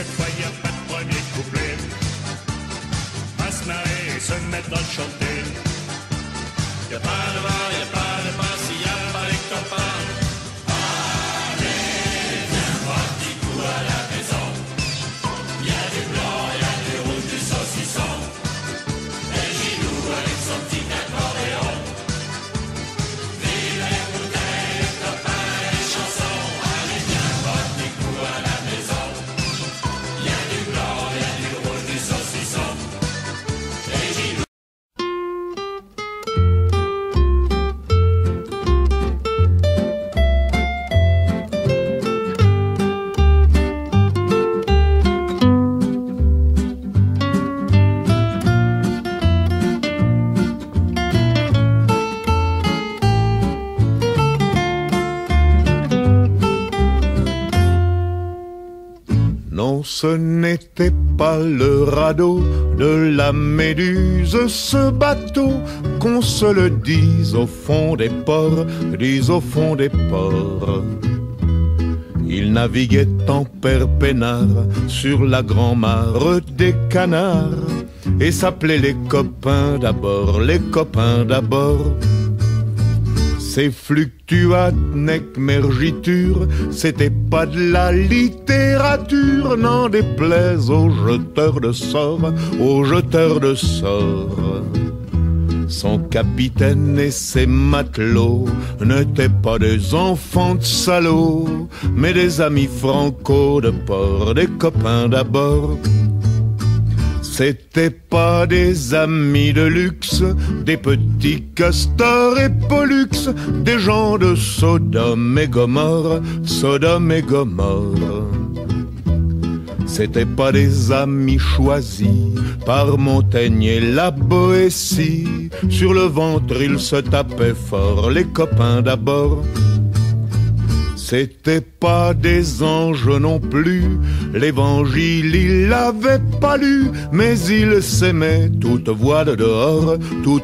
Cette fois, y a pas de premier couplet. À se marrer et se mettre à chanter. Y a pas de bar, y a pas de s'il y a pas les copains. Ce n'était pas le radeau de la Méduse, ce bateau, qu'on se le dise au fond des ports, dise au fond des ports. Il naviguait en père peinard sur la grand-mare des canards et s'appelait les copains d'abord, les copains d'abord. Ces fluctuates nec mergiture, c'était pas de la littérature, n'en déplaise aux jeteurs de sorts, aux jeteurs de sorts. Son capitaine et ses matelots n'étaient pas des enfants de salauds, mais des amis franco de port, des copains d'abord. C'était pas des amis de luxe, des petits castors et pollux, des gens de Sodome et Gomorre, Sodome et Gomorre. C'était pas des amis choisis par Montaigne et la Boétie. Sur le ventre, ils se tapaient fort, les copains d'abord. C'était pas des anges non plus, l'évangile il l'avait pas lu, mais il s'aimait toute voix de dehors, toute